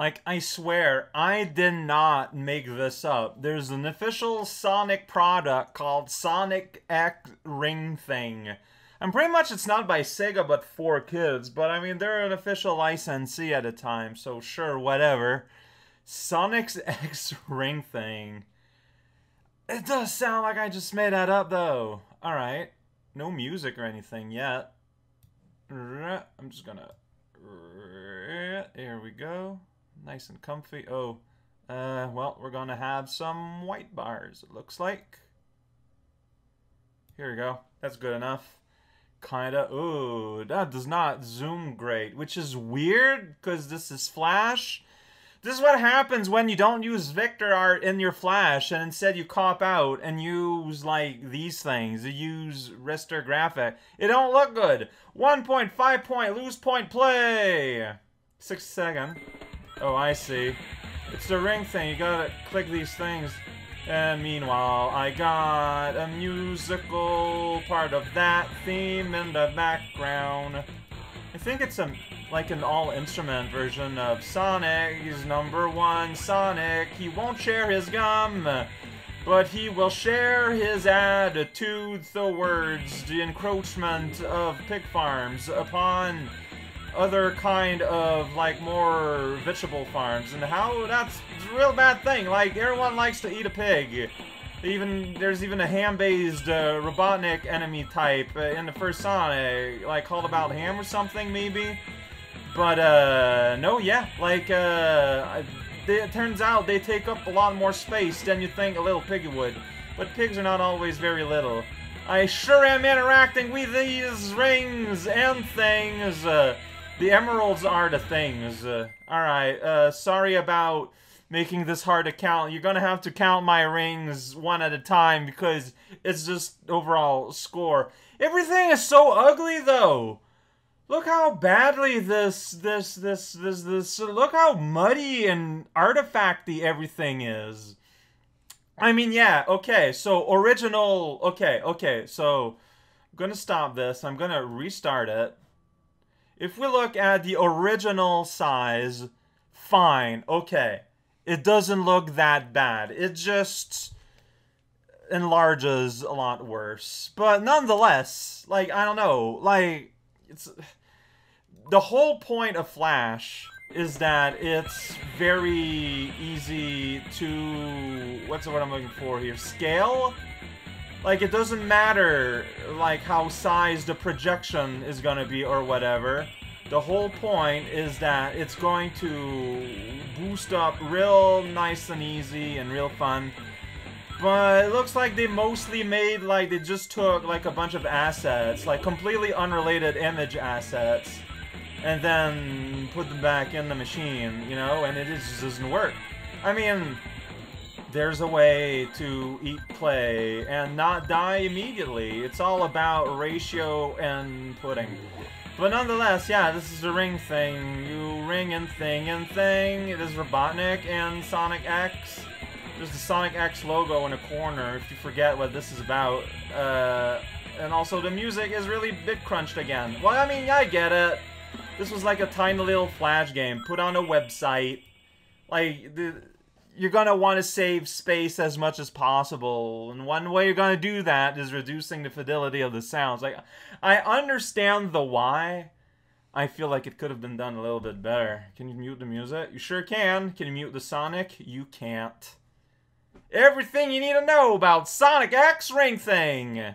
Like, I swear, I did not make this up. There's an official Sonic product called Sonic X Ring Thing. And pretty much it's not by Sega but 4Kids, but I mean, they're an official licensee at the time, so sure, whatever. Sonic's X Ring Thing. It does sound like I just made that up, though. Alright. No music or anything yet. I'm just gonna... Here we go. Nice and comfy. Oh, uh, well, we're gonna have some white bars, it looks like. Here we go. That's good enough. Kinda. Ooh, that does not zoom great, which is weird, because this is Flash. This is what happens when you don't use vector art in your Flash and instead you cop out and use like these things. You use Graphic. It don't look good. 1.5 point, lose point, play. Six second. Oh, I see. It's the ring thing. You gotta click these things. And meanwhile, I got a musical part of that theme in the background. I think it's a like an all-instrument version of Sonic. He's number one Sonic. He won't share his gum, but he will share his attitude towards the encroachment of pig farms upon other kind of like more vegetable farms and how that's a real bad thing. Like everyone likes to eat a pig. Even there's even a ham-based uh, Robotnik enemy type uh, in the first Sonic, like called about ham or something maybe. But uh, no, yeah, like uh, it turns out they take up a lot more space than you think a little piggy would. But pigs are not always very little. I sure am interacting with these rings and things. Uh, the emeralds are the things. Uh, Alright, uh, sorry about making this hard to count. You're gonna have to count my rings one at a time because it's just overall score. Everything is so ugly though. Look how badly this, this, this, this, this, look how muddy and artifacty everything is. I mean, yeah, okay, so original, okay, okay, so I'm gonna stop this. I'm gonna restart it. If we look at the original size, fine, okay it doesn't look that bad. It just enlarges a lot worse. But nonetheless, like, I don't know, like, it's... The whole point of Flash is that it's very easy to... What's what I'm looking for here? Scale? Like, it doesn't matter, like, how size the projection is gonna be or whatever. The whole point is that it's going to boost up real nice and easy and real fun. But it looks like they mostly made, like, they just took, like, a bunch of assets, like, completely unrelated image assets, and then put them back in the machine, you know, and it just doesn't work. I mean, there's a way to eat play and not die immediately. It's all about ratio and pudding. But nonetheless, yeah, this is a ring thing. You ring and thing and thing. It is Robotnik and Sonic X. There's the Sonic X logo in a corner if you forget what this is about. Uh, and also the music is really bit crunched again. Well, I mean, I get it. This was like a tiny little Flash game put on a website. Like, the, you're gonna want to save space as much as possible, and one way you're gonna do that is reducing the fidelity of the sounds. Like, I understand the why. I feel like it could have been done a little bit better. Can you mute the music? You sure can. Can you mute the Sonic? You can't. Everything you need to know about Sonic X Ring Thing!